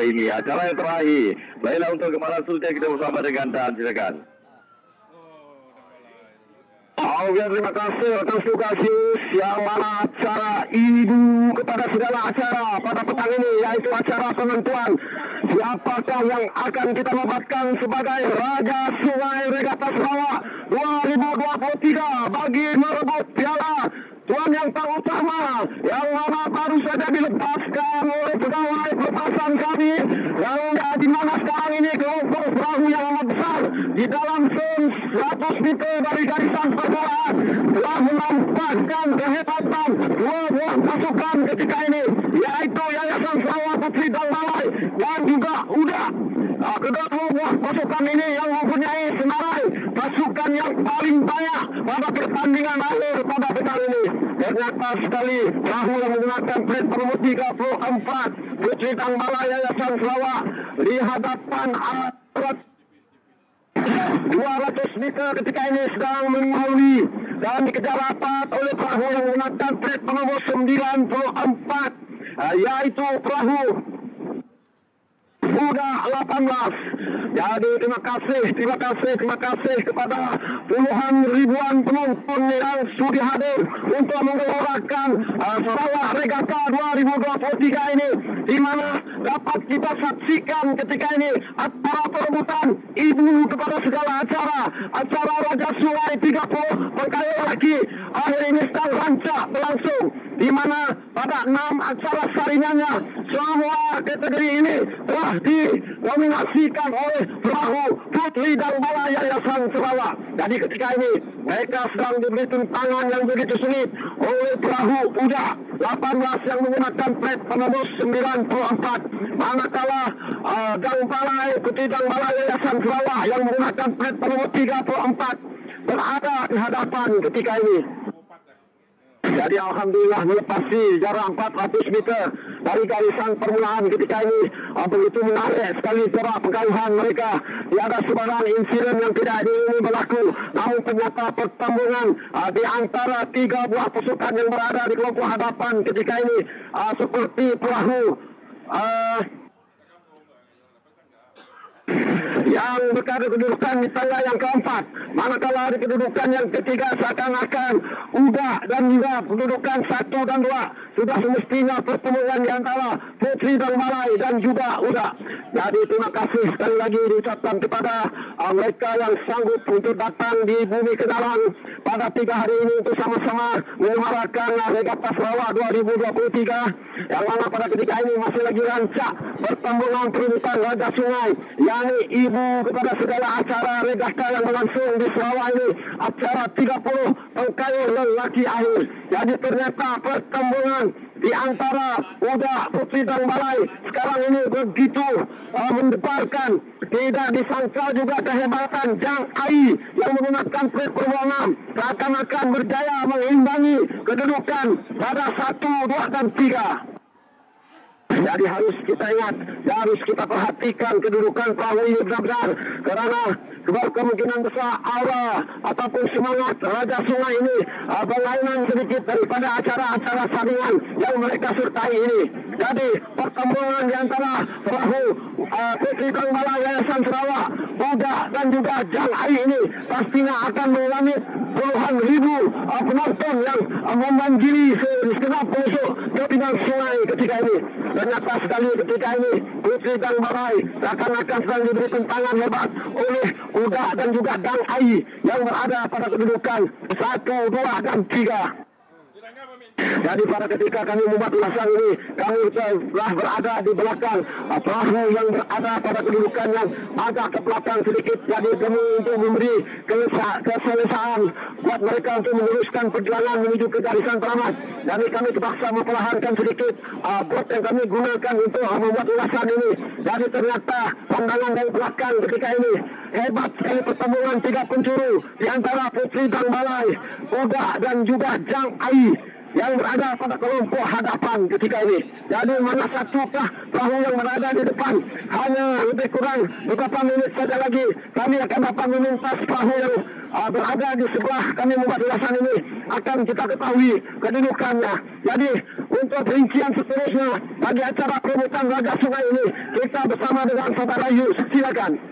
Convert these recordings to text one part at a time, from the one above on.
acara ini. Acara yang terakhir. Baiklah untuk Kemaran Sultan kita bersama dengan Dan. Silakan. Oh, ya, terima kasih atas yang mana acara ibu kepada segala acara pada petang ini yaitu acara penentuan siapakah yang akan kita nobatkan sebagai Raja Sungai Regatta Sarawak 2023 bagi merebut piala Tuan yang terutama yang mana baru saja dilepaskan oleh pegawai pelepasan kami yang di mana sekarang ini kelompok perahu yang amat besar di dalam zon 100 meter dari garisan permulaan telah menampakkan kehebatan dua buah pasukan ketika ini yaitu Yayasan Sarawak Putri dan Malai dan juga Uda. Nah, kedua buah pasukan ini yang mempunyai senarai pasukan yang paling banyak pada pertandingan akhir pada petang ini. Ternyata sekali perahu yang menggunakan plate nomor 34 Putri Tangbala Yayasan Sarawak di hadapan alat 200 meter ketika ini sedang melalui dan dikejar rapat oleh perahu yang menggunakan plate nomor 94 yaitu perahu Buda 18. Jadi terima kasih, terima kasih, terima kasih kepada puluhan ribuan penonton yang sudah hadir untuk menggelorakan uh, Sarawak Regatta 2023 ini di mana dapat kita saksikan ketika ini acara perebutan ibu kepada segala acara acara Raja Sungai 30 perkaya lagi akhir ini sedang rancak berlangsung di mana pada enam acara saringannya semua kategori ini telah dinominasikan oleh perahu Putri dan Bala Yayasan Sarawak. Jadi ketika ini mereka sedang diberi tantangan yang begitu sulit oleh perahu Uda 18 yang menggunakan plate nomor 94. Manakala uh, Gang Balai Putri dan Bala Yayasan Sarawak yang menggunakan plate nomor 34 berada di hadapan ketika ini. Jadi Alhamdulillah melepasi jarak 400 meter dari garisan permulaan ketika ini uh, begitu menarik sekali cara penggaluhan mereka. Tiada sebarang insiden yang tidak diingini berlaku. Namun ternyata pertambungan uh, di antara tiga buah pasukan yang berada di kelompok hadapan ketika ini uh, seperti perahu uh, yang berada kedudukan di tangga yang keempat. Manakala di kedudukan yang ketiga seakan-akan Uda dan juga kedudukan satu dan dua sudah semestinya pertemuan di antara Putri dan Malai dan juga Uda. Jadi terima kasih sekali lagi diucapkan kepada uh, mereka yang sanggup untuk datang di bumi kedalam pada tiga hari ini untuk sama-sama menyuarakan Regatta Sarawak 2023 yang mana pada ketika ini masih lagi rancak pertembungan perebutan Raja Sungai yang ibu kepada segala acara regatta yang berlangsung di Sarawak ini. Acara 30 pengkayuh lelaki akhir jadi ternyata pertembungan di antara Uda Putri dan Balai sekarang ini begitu uh, mendebarkan. Tidak disangka juga kehebatan Jang Ai yang menggunakan plate perwarna seakan-akan berjaya mengimbangi kedudukan pada satu, dua dan tiga. Jadi harus kita ingat, harus kita perhatikan kedudukan perahu ini benar-benar kerana kemungkinan besar aura ataupun semangat Raja Sungai ini uh, berlainan sedikit daripada acara-acara saringan yang mereka sertai ini. Jadi pertemuan di antara perahu uh, Putri Tangbala Yayasan Sarawak, Buda dan juga Jang Ai ini pastinya akan mengalami puluhan ribu uh, penonton yang uh, membanjiri di sekitar pelosok tepian sungai ketika ini. Ternyata sekali ketika ini Putri dan Barai akan-akan sedang diberi tentangan hebat oleh Uda dan juga Dang Ai yang berada pada kedudukan satu, dua dan tiga. Jadi pada ketika kami membuat ulasan ini, kami telah berada di belakang perahu yang berada pada kedudukan yang agak ke belakang sedikit. Jadi kami untuk memberi keselesaan buat mereka untuk meneruskan perjalanan menuju ke garisan peramat. Jadi kami terpaksa memperlahankan sedikit uh, bot yang kami gunakan untuk uh, membuat ulasan ini. Jadi ternyata pandangan dari belakang ketika ini hebat sekali pertemuan tiga pencuru di antara Putri dan Balai, Uda dan juga Jang Ai yang berada pada kelompok hadapan ketika ini. Jadi mana satukah perahu yang berada di depan? Hanya lebih kurang beberapa minit saja lagi kami akan dapat memintas perahu yang uh, berada di sebelah kami membuat ulasan ini akan kita ketahui kedudukannya. Jadi untuk rincian seterusnya bagi acara perebutan Raga Sungai ini. Kita bersama dengan Saudara Yus. Silakan.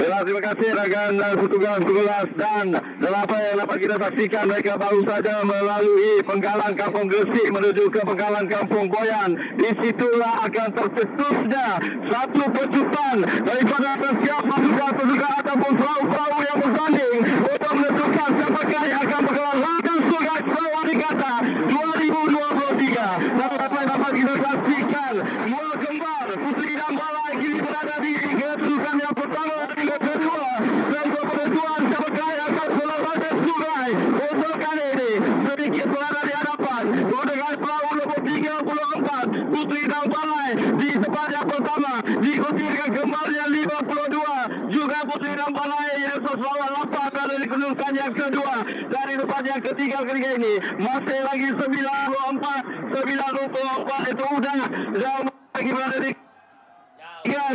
Baiklah, terima kasih rakan dan petugas-petugas dan dalam apa yang dapat kita saksikan mereka baru saja melalui penggalan kampung Gresik menuju ke penggalan kampung Boyan. Di situlah akan tercetusnya satu percutan daripada setiap petugas-petugas ataupun perahu-perahu yang bersanding untuk menentukan siapakah yang akan bergelar Rakan Sungai Selawari Kata 2023. Dan apa yang dapat kita saksikan dua kembar Putri dan Balai kini berada di kedudukan yang pertama dan yang kedua dan dua penentuan siapakah yang akan selesai sungai untuk kali ini berada di hadapan. Dengan perahu nombor 34 Putri dan Balai di tempat yang pertama. Diikuti dengan gembarnya 52 juga Putri dan Balai yang sesuai 8 berada di kedudukan yang kedua. Dari tempat yang ketiga ketika ini masih lagi 94 94 itu udah dan lagi berada di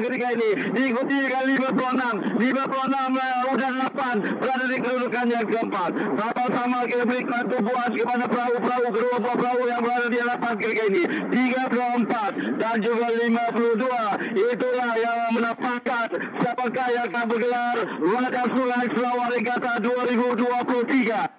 ketika ini. Diikuti dengan 56 56 uh, udah 8 berada di kedudukan yang keempat. Sama-sama kita berikan tumpuan kepada perahu-perahu kedua buah perahu yang berada di hadapan ketika ini. 34 dan juga 52 itulah yang menempatkan siapakah yang akan bergelar Raja Sungai Selawar Regatta 2023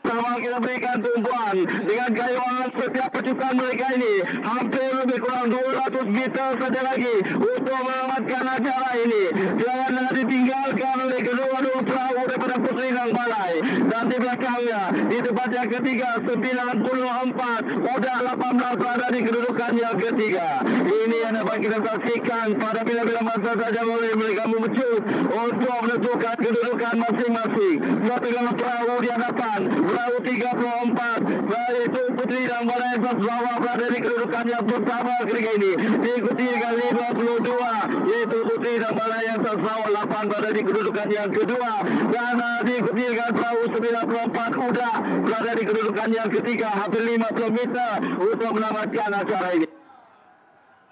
sama kita berikan tumpuan dengan gayungan setiap pecukan mereka ini hampir lebih kurang 200 meter saja lagi untuk menyelamatkan acara ini jangan ditinggalkan oleh kedua-dua perahu daripada Dan Balai. Dan di belakangnya di tempat yang ketiga 94 udah 18 berada di kedudukan yang ketiga. Ini yang dapat kita saksikan pada bila-bila masa saja boleh mereka memecut untuk menentukan kedudukan masing-masing. Satu dengan perahu di hadapan perahu 34 yaitu Putri dan Balai Sasrawa berada di kedudukan yang pertama ketika ini. Diikuti dengan 52 yaitu Putri dan Balai Sasrawa 8 berada di kedudukan yang kedua. Dan dengan perahu 94 Uda berada di kedudukan yang ketiga hampir 50 meter untuk menamatkan acara ini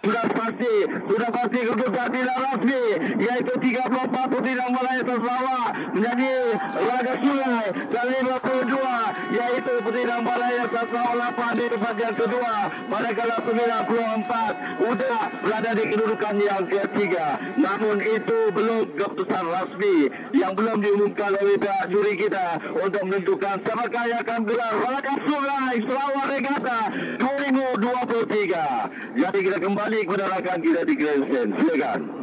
sudah pasti sudah pasti kedudukan tidak rasmi yaitu 34 putih dan Malaya Sarawak menjadi Raga Sungai dan 52 yaitu putih dan Malaya Sarawak 8 di yang kedua manakala 94 sudah berada di kedudukan yang ketiga. Namun itu belum keputusan rasmi yang belum diumumkan oleh pihak juri kita untuk menentukan siapakah yang akan gelar Raga Sungai Sarawak Regatta 2023 jadi kita kembali rakan kita di Grand Stand. Silakan.